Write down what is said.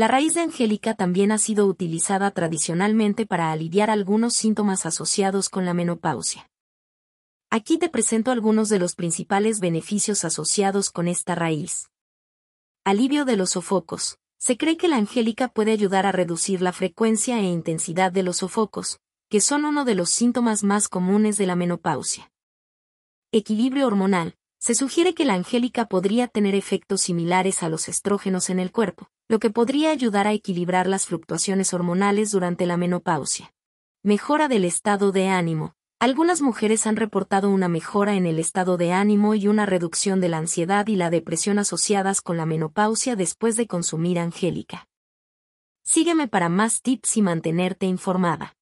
La raíz de angélica también ha sido utilizada tradicionalmente para aliviar algunos síntomas asociados con la menopausia. Aquí te presento algunos de los principales beneficios asociados con esta raíz. Alivio de los sofocos. Se cree que la angélica puede ayudar a reducir la frecuencia e intensidad de los sofocos, que son uno de los síntomas más comunes de la menopausia. Equilibrio hormonal. Se sugiere que la angélica podría tener efectos similares a los estrógenos en el cuerpo, lo que podría ayudar a equilibrar las fluctuaciones hormonales durante la menopausia. Mejora del estado de ánimo. Algunas mujeres han reportado una mejora en el estado de ánimo y una reducción de la ansiedad y la depresión asociadas con la menopausia después de consumir Angélica. Sígueme para más tips y mantenerte informada.